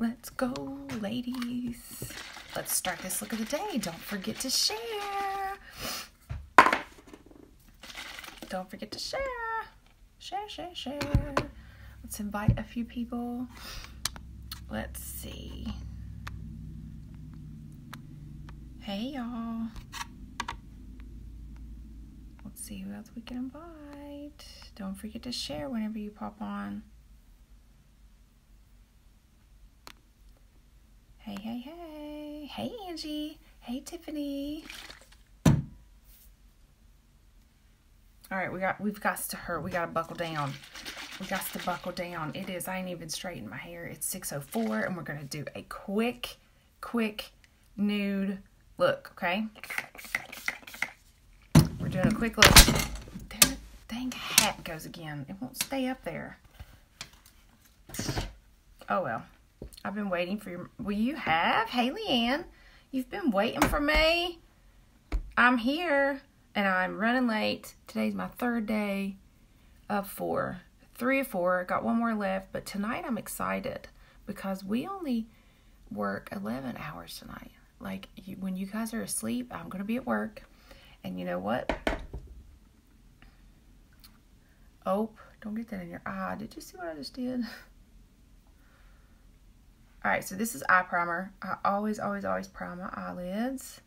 Let's go, ladies. Let's start this look of the day. Don't forget to share. Don't forget to share. Share, share, share. Let's invite a few people. Let's see. Hey, y'all. Let's see who else we can invite. Don't forget to share whenever you pop on. Hey, hey, hey. Hey, Angie. Hey, Tiffany. All right, we got we've got to her. We got to buckle down. We got to buckle down. It is. I ain't even straightened my hair. It's 6:04 and we're going to do a quick quick nude look, okay? We're doing a quick look. There dang hat goes again. It won't stay up there. Oh well. I've been waiting for you. Well, you have? Haley Ann, you've been waiting for me. I'm here and I'm running late. Today's my third day of four. Three or four. Got one more left, but tonight I'm excited because we only work 11 hours tonight. Like, you, when you guys are asleep, I'm going to be at work. And you know what? Oh, don't get that in your eye. Did you see what I just did? Alright, so this is eye primer. I always, always, always prime my eyelids.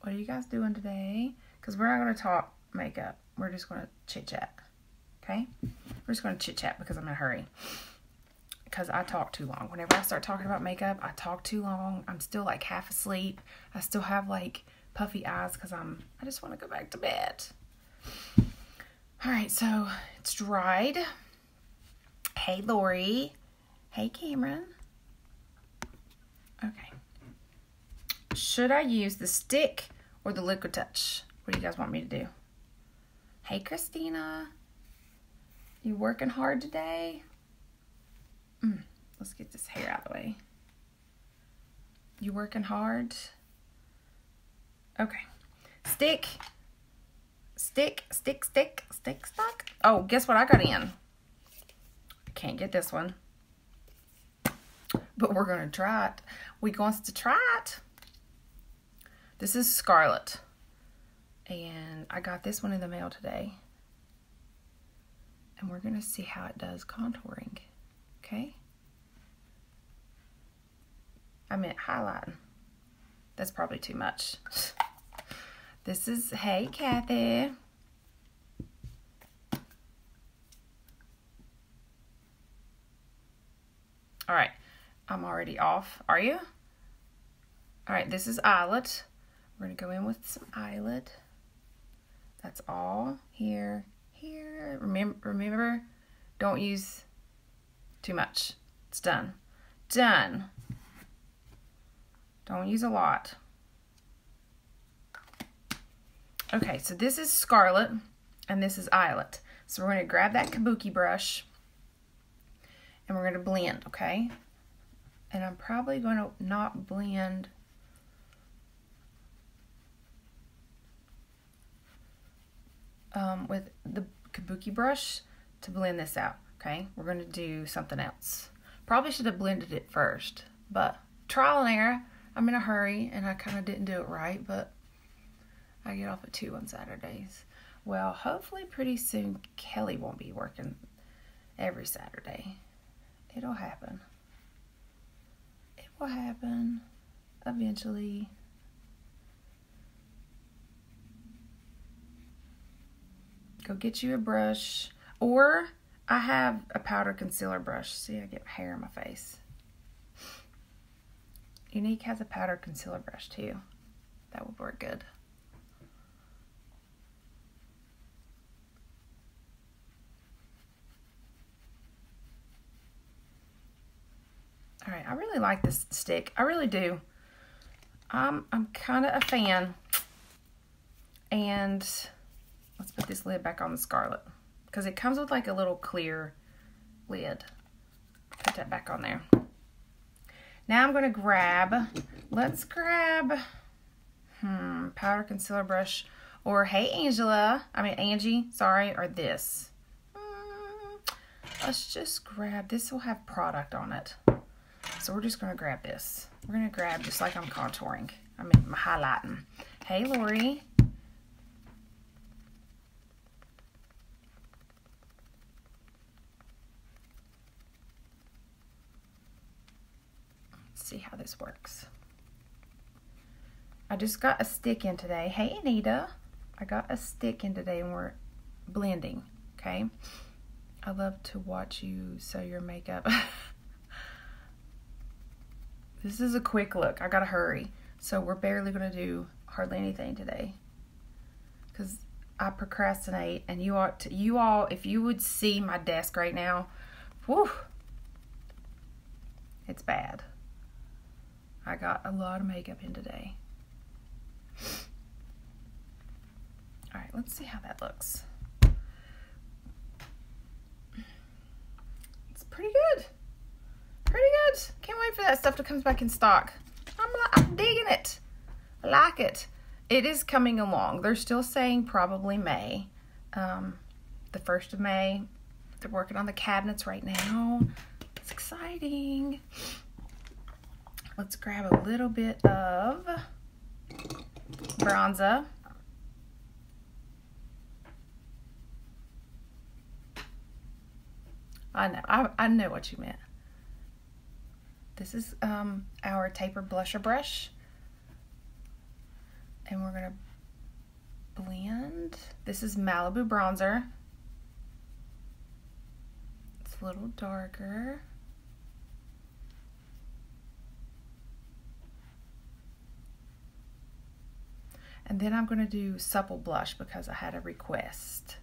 What are you guys doing today? Because we're not going to talk makeup. We're just going to chit-chat. Okay? We're just going to chit-chat because I'm in a hurry. Because I talk too long. Whenever I start talking about makeup, I talk too long. I'm still like half asleep. I still have like puffy eyes because I'm, I just want to go back to bed. Alright, so it's dried. Hey, Lori. Hey, Cameron. Okay. Should I use the stick or the liquid touch? What do you guys want me to do? Hey, Christina. You working hard today? Mm, let's get this hair out of the way. You working hard? Okay. Stick. Stick, stick, stick, stick, stock. Oh, guess what I got in? Can't get this one. But we're going to try it. We going to try it. This is Scarlet. And I got this one in the mail today. And we're going to see how it does contouring. Okay? I meant highlighting. That's probably too much. This is, hey, Kathy. All right, I'm already off. Are you? All right, this is eyelet. We're gonna go in with some eyelet. That's all here, here. Remember, remember, don't use too much. It's done. Done. Don't use a lot. Okay, so this is Scarlet and this is Eyelet. So we're to grab that kabuki brush and we're going to blend, okay? And I'm probably going to not blend um, with the kabuki brush to blend this out, okay? We're going to do something else. Probably should have blended it first, but trial and error. I'm in a hurry and I kind of didn't do it right, but I get off at 2 on Saturdays. Well, hopefully pretty soon Kelly won't be working every Saturday. It'll happen. It will happen eventually. Go get you a brush. Or I have a powder concealer brush. See, I get hair in my face. Younique has a powder concealer brush too. That would work good. All right, I really like this stick. I really do. I'm, I'm kind of a fan. And let's put this lid back on the Scarlet. Because it comes with like a little clear lid. Put that back on there. Now I'm going to grab, let's grab, hmm, powder concealer brush. Or, hey, Angela, I mean, Angie, sorry, or this. Hmm, let's just grab, this will have product on it. So we're just gonna grab this. We're gonna grab just like I'm contouring. I mean, I'm highlighting. Hey, Lori. Let's see how this works. I just got a stick in today. Hey, Anita. I got a stick in today and we're blending, okay? I love to watch you sew your makeup. this is a quick look. I gotta hurry. So we're barely gonna do hardly anything today. Cause I procrastinate and you ought to, you all, if you would see my desk right now, whew, it's bad. I got a lot of makeup in today. All right, let's see how that looks. It's pretty good. Pretty good. Can't wait for that stuff to come back in stock. I'm, I'm digging it. I like it. It is coming along. They're still saying probably May. Um, the 1st of May. They're working on the cabinets right now. It's exciting. Let's grab a little bit of bronzer. I know. I, I know what you meant. This is um, our taper blusher brush. And we're going to blend. This is Malibu bronzer. It's a little darker. And then I'm going to do Supple Blush because I had a request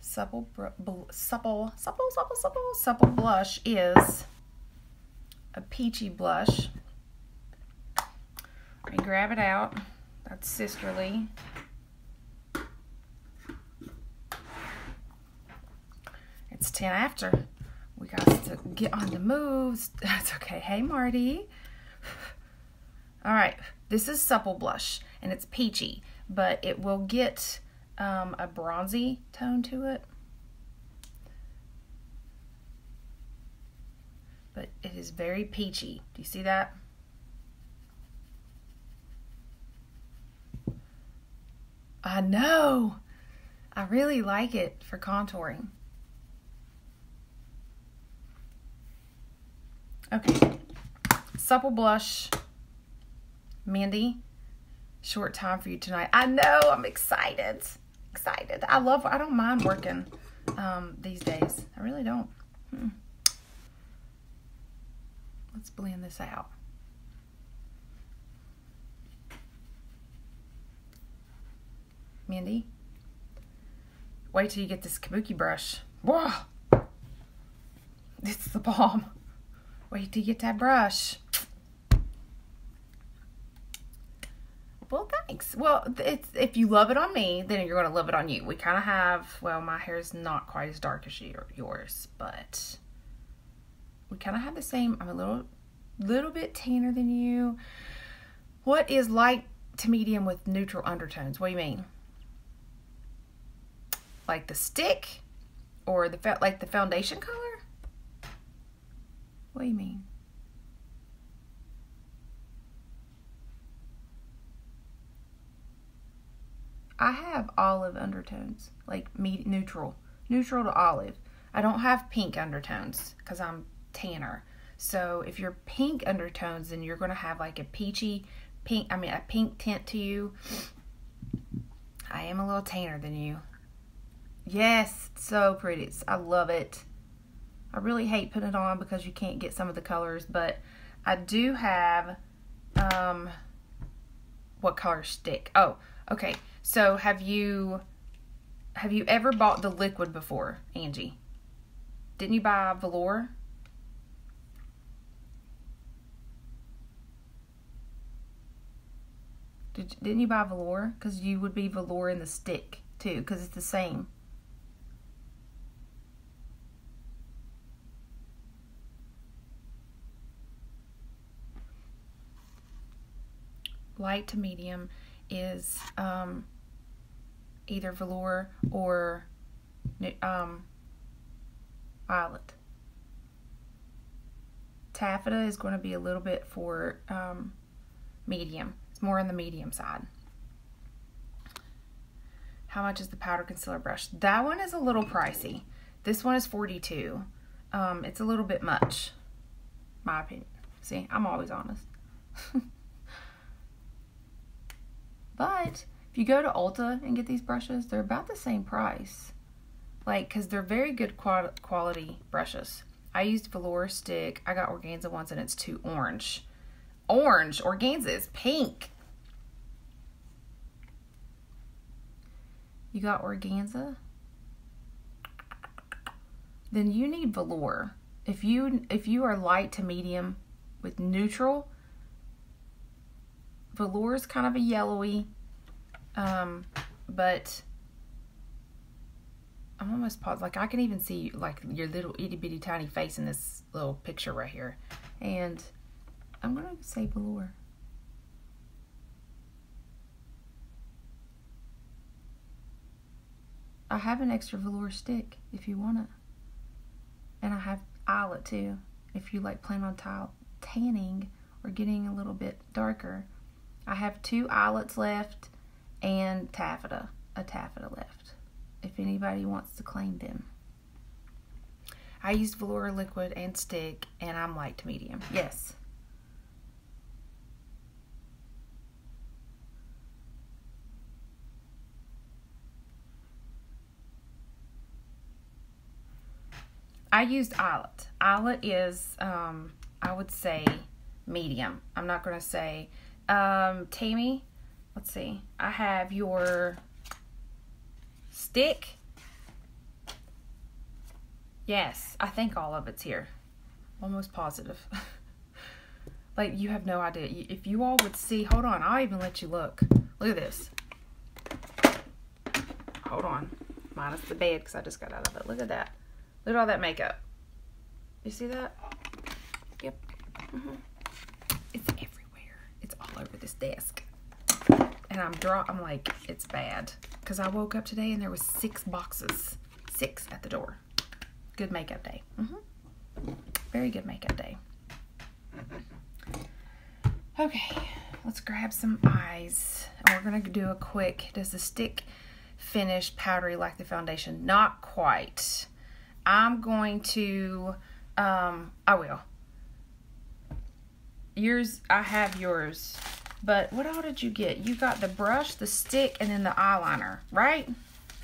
supple, supple, supple, supple, supple, supple blush is a peachy blush. Let me grab it out. That's Sisterly. It's 10 after. We got to get on the moves. That's okay. Hey, Marty. All right. This is Supple Blush, and it's peachy, but it will get um, a bronzy tone to it. But it is very peachy. Do you see that? I know. I really like it for contouring. Okay. Supple blush. Mandy, short time for you tonight. I know. I'm excited excited. I love, I don't mind working um, these days. I really don't. Hmm. Let's blend this out. Mindy, wait till you get this kabuki brush. Whoa! It's the bomb. Wait till you get that brush. Well, thanks. Well, it's if you love it on me, then you're going to love it on you. We kind of have, well, my hair is not quite as dark as yours, but we kind of have the same. I'm a little, little bit tanner than you. What is light to medium with neutral undertones? What do you mean? Like the stick, or the like the foundation color? What do you mean? I have olive undertones, like me neutral, neutral to olive. I don't have pink undertones because I'm tanner. So if you're pink undertones, then you're going to have like a peachy pink, I mean a pink tint to you. I am a little tanner than you. Yes, so pretty. It's, I love it. I really hate putting it on because you can't get some of the colors, but I do have, um, what color stick? Oh, okay. So have you have you ever bought the liquid before, Angie? Didn't you buy velour? Did, didn't you buy velour? Because you would be velour in the stick too, because it's the same. Light to medium is um, either velour or um, eyelet. Taffeta is going to be a little bit for um, medium. It's more on the medium side. How much is the powder concealer brush? That one is a little pricey. This one is 42. Um, it's a little bit much, my opinion. See, I'm always honest. but if you go to Ulta and get these brushes, they're about the same price. Like, because they're very good quality brushes. I used velour stick. I got organza ones and it's too orange. Orange. Organza is pink. You got organza? Then you need velour. If you if you are light to medium with neutral, velour is kind of a yellowy, um, but I'm almost positive. Like I can even see like your little itty bitty tiny face in this little picture right here, and I'm gonna say velour. I have an extra velour stick if you want it. And I have eyelet too. If you like plan on tanning or getting a little bit darker. I have two eyelets left and taffeta, a taffeta left. If anybody wants to claim them. I used velour liquid and stick and I'm light to medium. Yes. I used eyelet. Eyelet is, um, I would say, medium. I'm not going to say, um, Tammy, let's see. I have your stick. Yes, I think all of it's here. Almost positive. like, you have no idea. If you all would see, hold on, I'll even let you look. Look at this. Hold on. Minus the bed because I just got out of it. Look at that. Look at all that makeup. You see that? Yep. Mm -hmm. It's everywhere. It's all over this desk. And I'm draw. I'm like, it's bad. Because I woke up today and there was six boxes. Six at the door. Good makeup day. Mm -hmm. Very good makeup day. Okay, let's grab some eyes. And we're going to do a quick, does the stick finish powdery like the foundation? Not quite. I'm going to, um, I will. Yours, I have yours. But what all did you get? You got the brush, the stick, and then the eyeliner, right?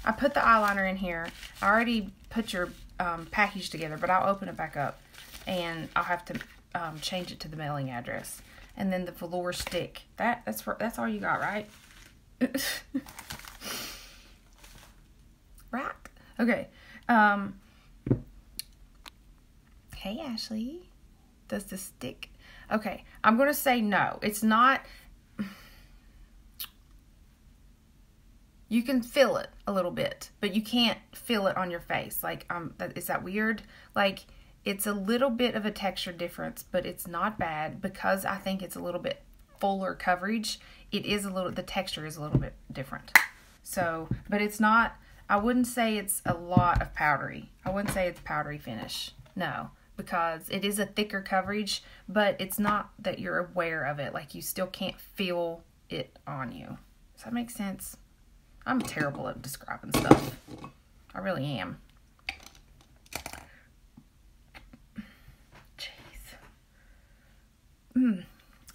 I put the eyeliner in here. I already put your um, package together, but I'll open it back up. And I'll have to um, change it to the mailing address. And then the velour stick. That That's for, that's all you got, right? right? Okay. Um, Hey, Ashley. Does the stick... Okay, I'm going to say no. It's not... You can feel it a little bit, but you can't feel it on your face. Like, um, is that weird? Like, it's a little bit of a texture difference, but it's not bad because I think it's a little bit fuller coverage. It is a little, the texture is a little bit different. So, but it's not, I wouldn't say it's a lot of powdery. I wouldn't say it's powdery finish. No because it is a thicker coverage, but it's not that you're aware of it. Like you still can't feel it on you. Does that make sense? I'm terrible at describing stuff. I really am. Jeez. Mm.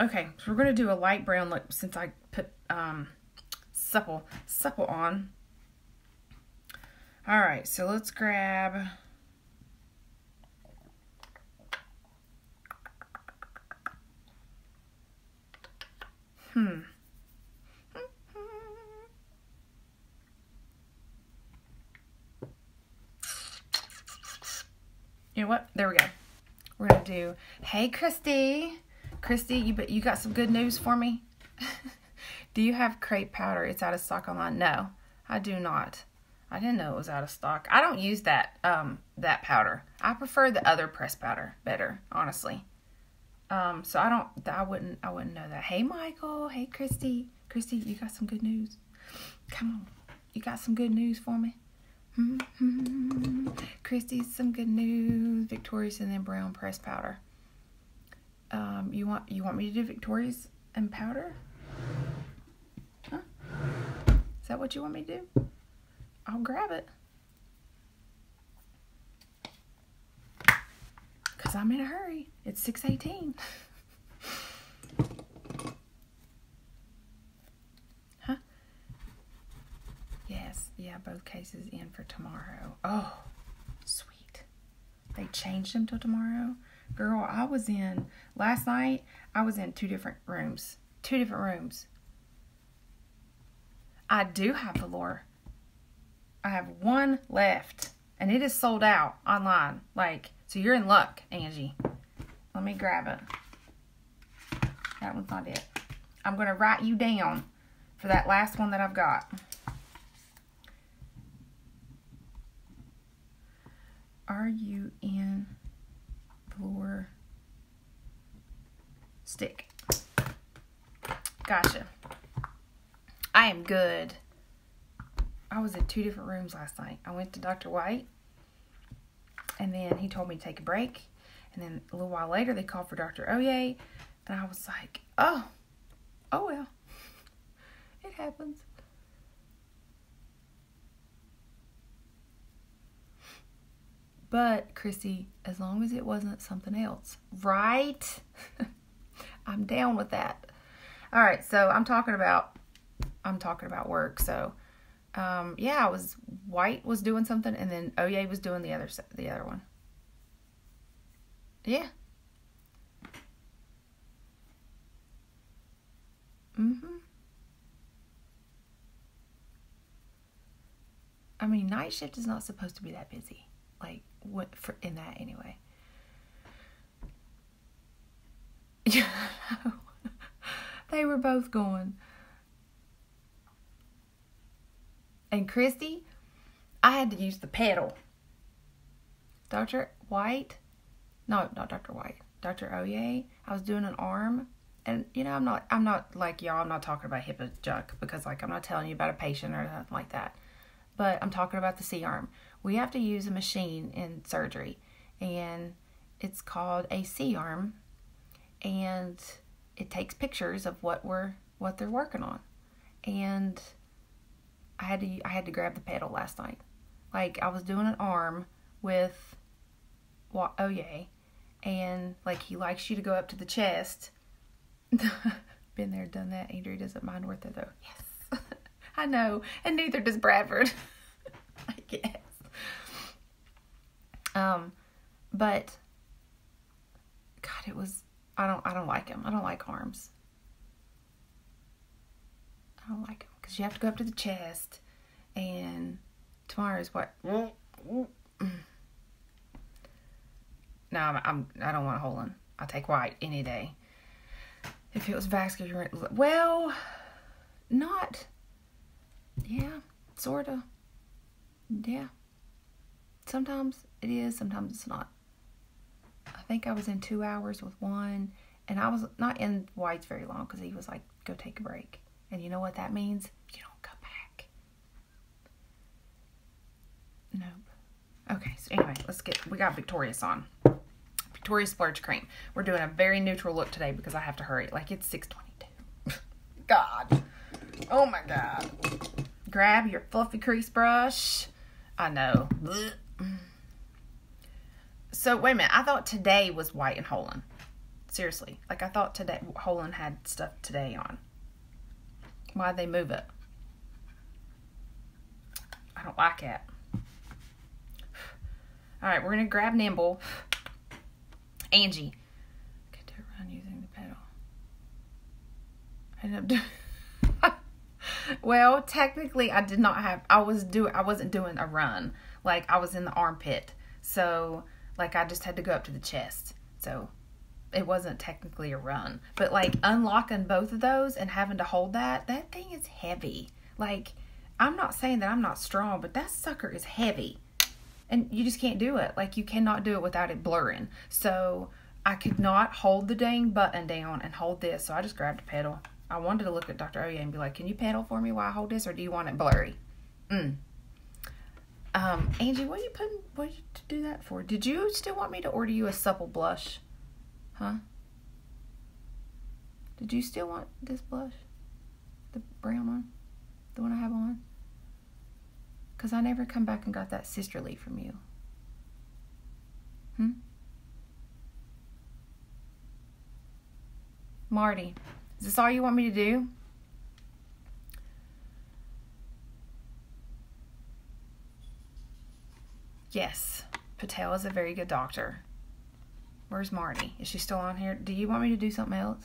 Okay, so we're going to do a light brown look since I put um, supple, supple on. All right, so let's grab Hmm. You know what? There we go. We're gonna do. Hey, Christy. Christy, you you got some good news for me. do you have crepe powder? It's out of stock online. No, I do not. I didn't know it was out of stock. I don't use that um that powder. I prefer the other press powder better, honestly. Um, so I don't, I wouldn't, I wouldn't know that. Hey, Michael. Hey, Christy. Christy, you got some good news. Come on. You got some good news for me? Christy's some good news. Victorious and then brown pressed powder. Um, you want you want me to do Victorious and powder? Huh? Is that what you want me to do? I'll grab it. Cause I'm in a hurry. It's six eighteen. huh? Yes, yeah, both cases in for tomorrow. Oh, sweet. They changed them till tomorrow. Girl, I was in last night. I was in two different rooms. Two different rooms. I do have velour. I have one left, and it is sold out online. Like, so you're in luck, Angie. Let me grab it. That one's not it. I'm going to write you down for that last one that I've got. Are you in floor stick? Gotcha. I am good. I was in two different rooms last night. I went to Dr. White, and then he told me to take a break. And then a little while later, they called for Dr. Oye, and I was like, oh, oh well, it happens. But, Chrissy, as long as it wasn't something else, right? I'm down with that. All right, so I'm talking about I'm talking about work. So, um, yeah, I was White was doing something, and then Oye was doing the other the other one. Yeah. Mhm. I mean, night shift is not supposed to be that busy. Like, what for in that anyway? Yeah. they were both going. And Christy, I had to use the pedal. Dr. White, no, not Dr. White, Dr. Oye, I was doing an arm. And you know, I'm not I'm not like y'all, I'm not talking about HIPAA junk because like I'm not telling you about a patient or nothing like that. But I'm talking about the C arm. We have to use a machine in surgery and it's called a C arm and it takes pictures of what we're what they're working on. And I had to I had to grab the pedal last night. Like I was doing an arm with what oh yeah. And like he likes you to go up to the chest. Been there, done that. Adri doesn't mind worth it though. Yes. I know. And neither does Bradford. I guess. Um but God, it was I don't I don't like him. I don't like arms. I don't like him because you have to go up to the chest, and tomorrow is what. Mm, mm, mm. No, I'm, I'm I don't want Holland. I'll take white any day. If it was vascular, well, not. Yeah, sorta. Yeah. Sometimes it is. Sometimes it's not. I think I was in two hours with one, and I was not in whites very long because he was like, "Go take a break." And you know what that means? You don't come back. Nope. Okay, so anyway, let's get, we got Victorious on. Victorious Splurge Cream. We're doing a very neutral look today because I have to hurry. Like, it's 622. God. Oh my God. Grab your fluffy crease brush. I know. So, wait a minute. I thought today was White and Holland. Seriously. Like, I thought today Holland had stuff today on. Why'd they move it? I don't like it. All right, we're gonna grab Nimble. Angie. To run using the pedal. I ended up doing. well, technically, I did not have. I was doing. I wasn't doing a run. Like I was in the armpit. So, like, I just had to go up to the chest. So, it wasn't technically a run, but like unlocking both of those and having to hold that, that thing is heavy. Like, I'm not saying that I'm not strong, but that sucker is heavy. And you just can't do it. Like, you cannot do it without it blurring. So, I could not hold the dang button down and hold this. So, I just grabbed a pedal. I wanted to look at Dr. Oye and be like, Can you pedal for me while I hold this, or do you want it blurry? Mm. Um, Angie, what are you putting? What did you do that for? Did you still want me to order you a supple blush? Huh? Did you still want this blush? The brown one? The one I have on? Because I never come back and got that sisterly from you. Hmm? Marty, is this all you want me to do? Yes, Patel is a very good doctor. Where's Marty? Is she still on here? Do you want me to do something else?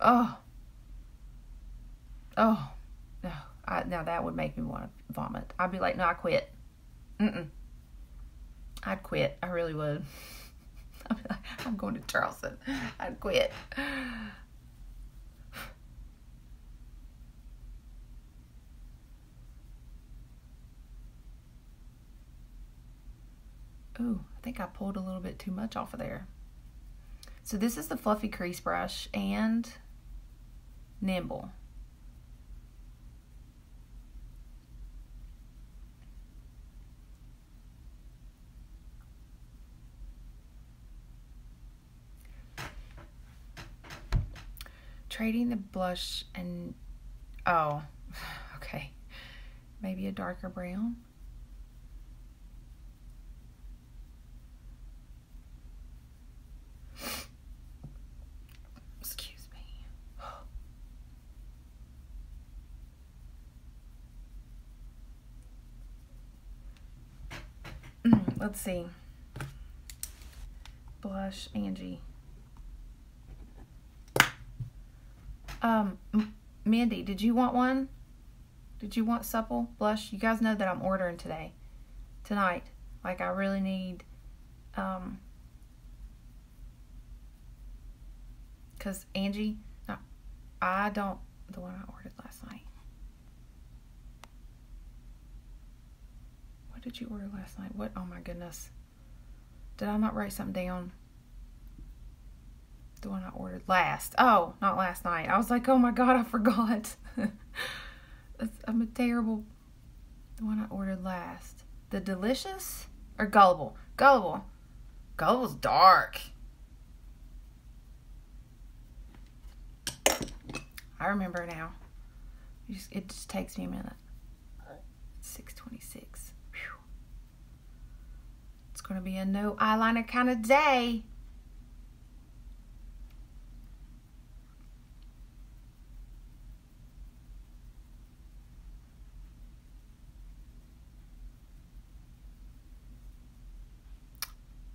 Oh. Oh. No. I, now that would make me want to vomit. I'd be like, no, I quit. Mm-mm. I'd quit. I really would. I'd be like, I'm going to Charleston. I'd quit. Ooh, I think I pulled a little bit too much off of there. So this is the Fluffy Crease Brush and Nimble. Trading the blush and, oh, okay, maybe a darker brown. Let's see. Blush, Angie. Um, Mandy, did you want one? Did you want supple blush? You guys know that I'm ordering today, tonight. Like I really need, um, cause Angie, no, I don't. The one I ordered last night. What did you order last night? What? Oh my goodness. Did I not write something down? The one I ordered last. Oh, not last night. I was like, oh my god, I forgot. I'm a terrible. The one I ordered last. The delicious or gullible? Gullible. Gullible's dark. I remember now. It just, it just takes me a minute. 626 going to be a no eyeliner kind of day.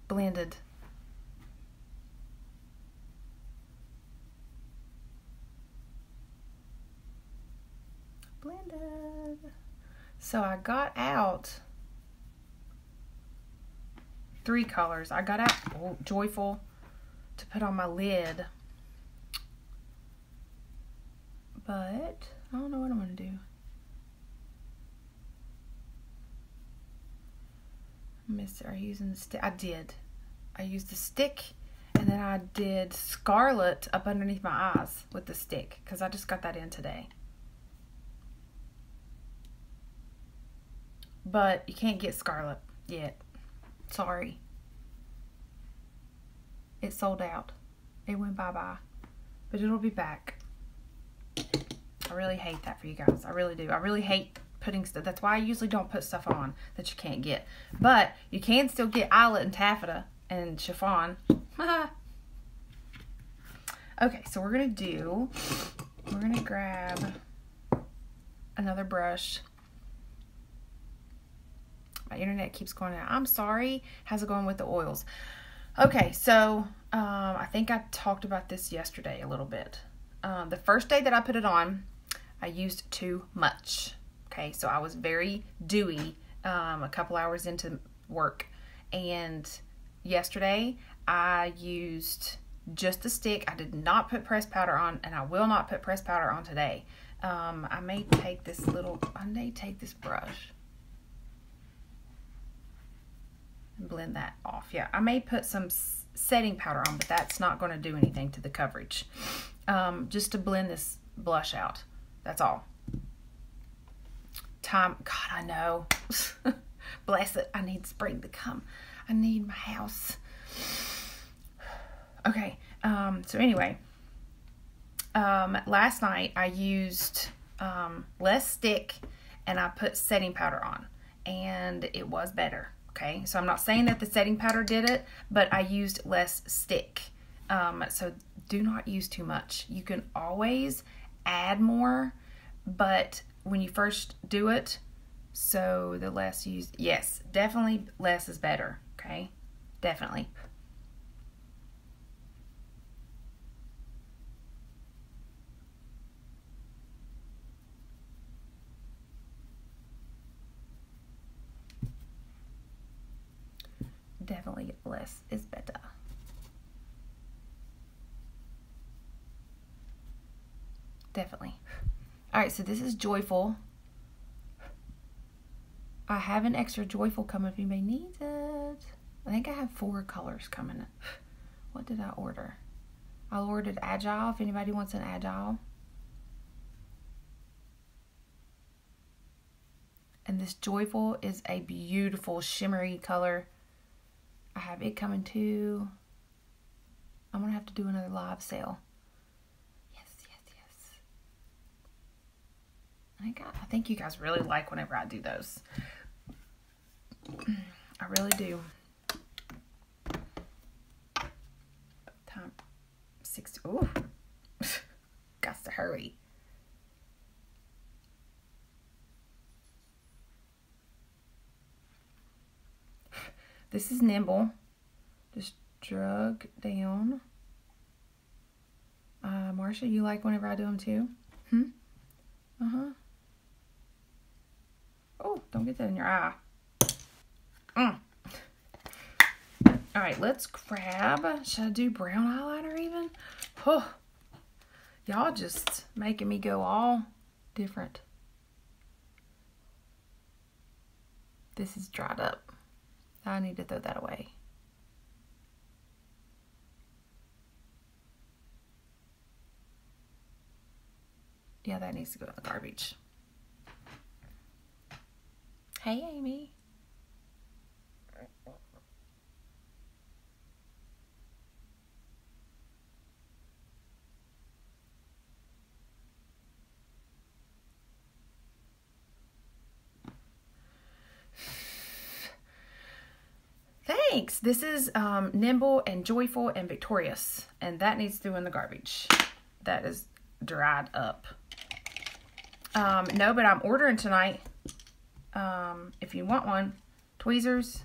Blended. Blended. So I got out three colors. I got out oh, Joyful to put on my lid. But I don't know what I'm going to do. Miss, are you using the stick? I did. I used the stick and then I did Scarlet up underneath my eyes with the stick because I just got that in today. But you can't get Scarlet yet. Sorry. It sold out. It went bye-bye. But it'll be back. I really hate that for you guys. I really do. I really hate putting stuff. That's why I usually don't put stuff on that you can't get. But you can still get eyelet and taffeta and chiffon. okay, so we're going to do, we're going to grab another brush. My internet keeps going out. I'm sorry. How's it going with the oils? Okay, so um, I think I talked about this yesterday a little bit. Um, the first day that I put it on, I used too much. Okay, so I was very dewy um, a couple hours into work. And yesterday I used just the stick. I did not put pressed powder on, and I will not put pressed powder on today. Um, I may take this little, I may take this brush and blend that off. Yeah, I may put some setting powder on, but that's not going to do anything to the coverage. Um, just to blend this blush out. That's all. Time, God, I know. Bless it. I need spring to come. I need my house. Okay. Um, so anyway, um, last night I used um, less stick and I put setting powder on, and it was better. Okay, so I'm not saying that the setting powder did it, but I used less stick. Um, so do not use too much. You can always add more, but when you first do it, so the less use, yes, definitely less is better. Okay, definitely. Definitely less is better. Definitely. All right, so this is joyful. I have an extra joyful coming if anybody needs it. I think I have four colors coming. What did I order? I ordered agile if anybody wants an agile. And this joyful is a beautiful shimmery color. I have it coming too. I'm gonna have to do another live sale. Yes, yes, yes. I got. I think you guys really like whenever I do those. I really do. Time six. Ooh, got to hurry. This is nimble. Just drug down. Uh, Marcia, you like whenever I do them too? Hmm? Uh-huh. Oh, don't get that in your eye. Mm. All right, let's grab, should I do brown eyeliner even? Oh, y'all just making me go all different. This is dried up. I need to throw that away. Yeah, that needs to go in the garbage. Hey, Amy. Thanks. This is um, nimble and joyful and victorious, and that needs to go in the garbage. That is dried up. Um, no, but I'm ordering tonight. Um, if you want one, tweezers.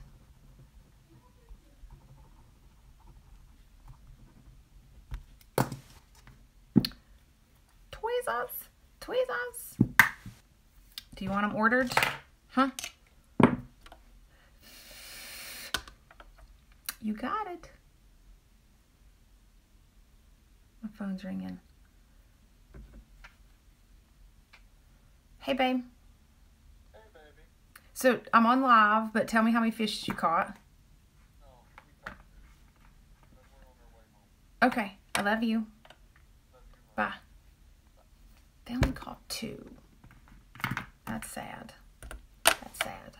Tweezers, tweezers. Do you want them ordered? Huh? You got it. My phone's ringing. Hey, babe. Hey, baby. So I'm on live, but tell me how many fish you caught. No, home. Okay, I love you. Love you, Bye. They only caught two. That's sad. That's sad.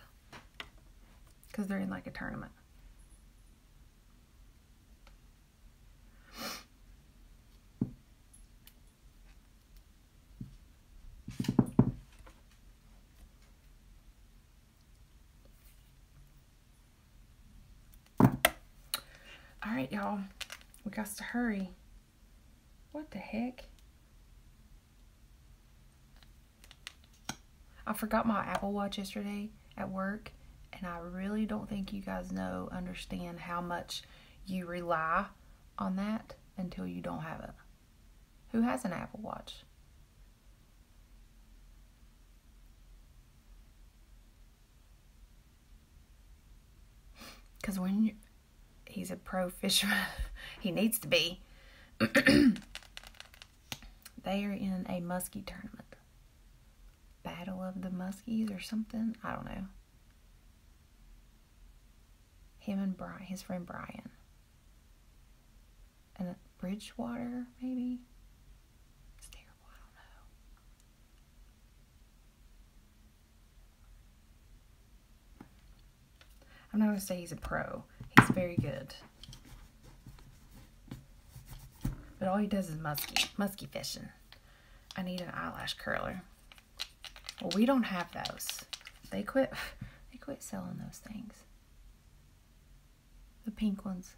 Because they're in like a tournament. Right, y'all. We got to hurry. What the heck? I forgot my Apple Watch yesterday at work, and I really don't think you guys know, understand how much you rely on that until you don't have it. Who has an Apple Watch? Because when you, he's a pro fisherman. he needs to be. they are in a muskie tournament. Battle of the Muskies or something. I don't know. Him and Brian, his friend Brian. And Bridgewater, maybe? It's terrible. I don't know. I'm not going to say he's a pro. Very good. But all he does is musky, musky fishing. I need an eyelash curler. Well, we don't have those. They quit. They quit selling those things. The pink ones.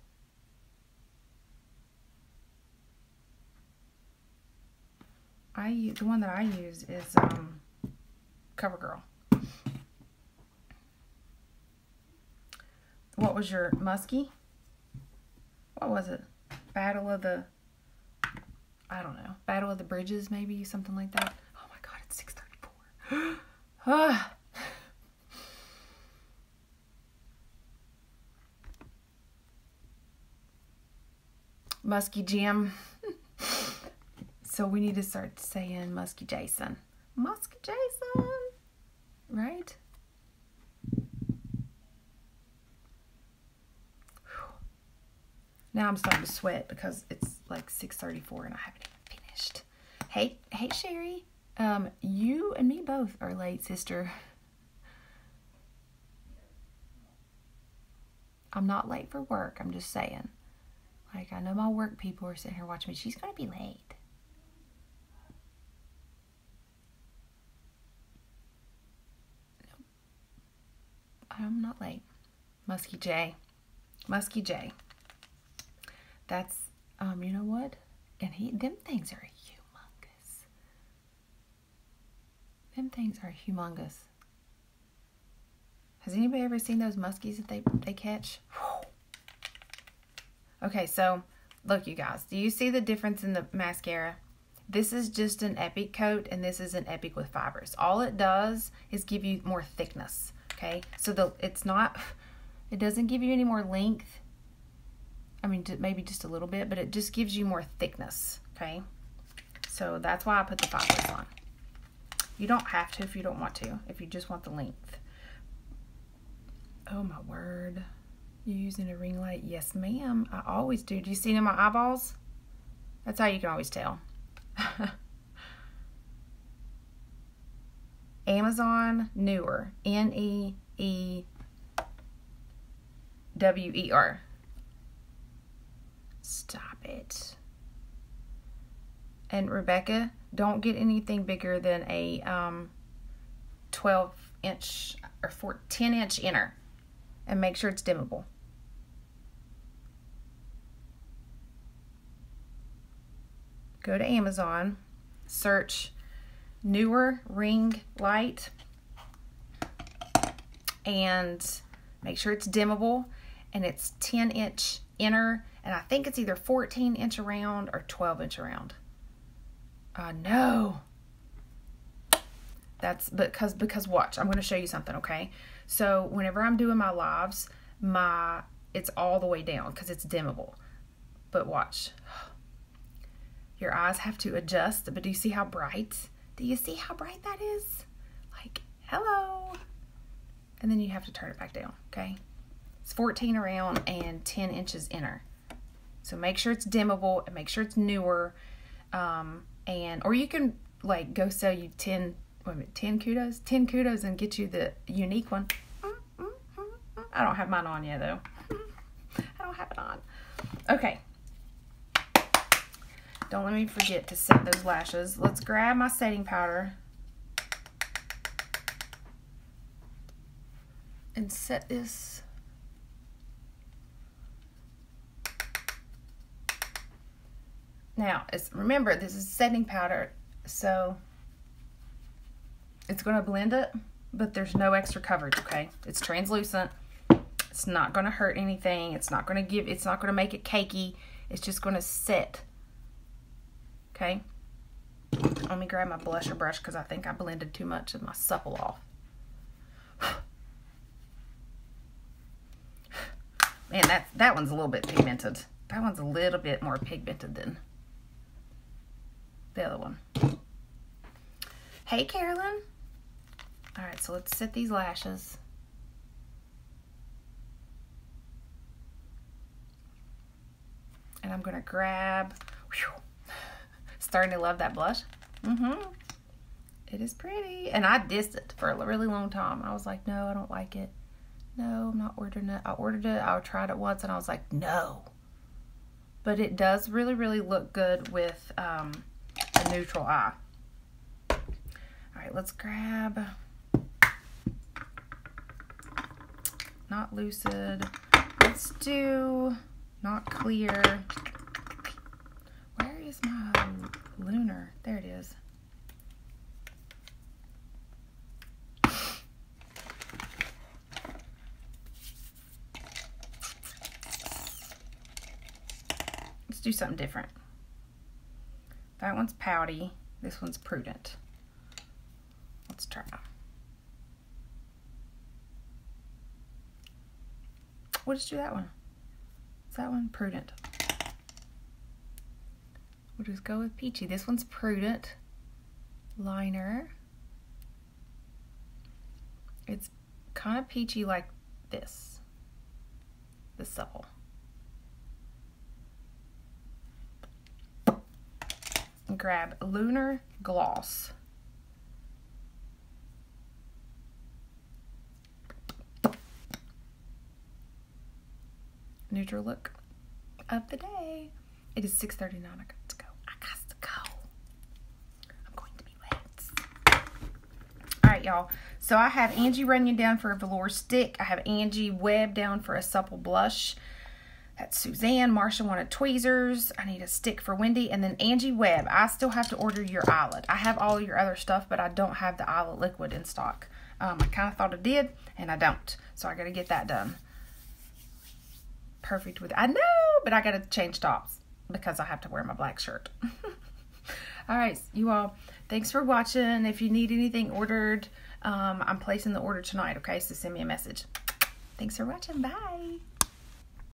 I use the one that I use is um, CoverGirl. What was your muskie? What was it? Battle of the I don't know. Battle of the Bridges, maybe something like that. Oh my god, it's six thirty-four. ah. Muskie Jim. so we need to start saying Muskie Jason. Muskie Jason. Right? Now I'm starting to sweat because it's like 6:34 and I haven't even finished. Hey, hey Sherry. Um, you and me both are late, sister. I'm not late for work. I'm just saying. Like I know my work people are sitting here watching me. She's gonna be late. I'm not late. Muskie J. Muskie J. That's um, you know what? And he them things are humongous. Them things are humongous. Has anybody ever seen those muskies that they they catch? Okay, so look you guys. Do you see the difference in the mascara? This is just an Epic coat and this is an Epic with fibers. All it does is give you more thickness, okay? So the it's not it doesn't give you any more length I mean, maybe just a little bit, but it just gives you more thickness, okay? So that's why I put the fibers on. You don't have to if you don't want to, if you just want the length. Oh my word. You're using a ring light? Yes, ma'am. I always do. Do you see in my eyeballs? That's how you can always tell. Amazon Newer. Neewer. Stop it. And Rebecca, don't get anything bigger than a um, 12 inch or 4, 10 inch inner and make sure it's dimmable. Go to Amazon, search Neewer ring light and make sure it's dimmable and it's 10 inch inner and I think it's either 14 inch around or 12 inch around. Uh, no. That's because because watch, I'm going to show you something, okay? So whenever I'm doing my lives, my it's all the way down because it's dimmable. But watch. Your eyes have to adjust, but do you see how bright? Do you see how bright that is? Like, hello. And then you have to turn it back down, okay? It's 14 around and 10 inches inner. So make sure it's dimmable and make sure it's Neewer. Um, and or you can like go sell you 10 wait minute, 10 kudos? 10 kudos and get you the Younique one. I don't have mine on yet though. I don't have it on. Okay. Don't let me forget to set those lashes. Let's grab my setting powder and set this Now, remember, this is setting powder, so it's going to blend it, but there's no extra coverage, okay? It's translucent. It's not going to hurt anything. It's not going to give, it's not going to make it cakey. It's just going to set, okay? Let me grab my blusher brush because I think I blended too much of my supple off. Man, that, that one's a little bit pigmented. That one's a little bit more pigmented than the other one. Hey, Carolyn. All right, so let's set these lashes. And I'm going to grab, whew, starting to love that blush. Mm-hmm. It is pretty. And I dissed it for a really long time. I was like, no, I don't like it. no, I'm not ordering it. I ordered it. I tried it once and I was like, no. But it does really, really look good with um, a neutral eye. All right, let's grab not lucid. Let's do not clear. Where is my lunar? There it is. Let's do something different. That one's pouty. This one's prudent. Let's try. We'll just do that one. Is that one prudent? We'll just go with peachy. This one's prudent. Liner. It's kind of peachy like this. The supple. Grab Lunar Gloss. neutral look of the day. It is 6.39. I got to go. I got to go. I'm going to be late. All right, y'all. So I have Angie Runyon down for a velour stick. I have Angie Webb down for a supple blush. That's Suzanne. Marsha wanted tweezers. I need a stick for Wendy. And then Angie Webb. I still have to order your eyelet. I have all your other stuff, but I don't have the eyelet liquid in stock. Um, I kind of thought I did, and I don't. So I got to get that done perfect with I know, but I got to change tops because I have to wear my black shirt. all right, you all, thanks for watching. If you need anything ordered, um, I'm placing the order tonight, okay? So send me a message. Thanks for watching. Bye.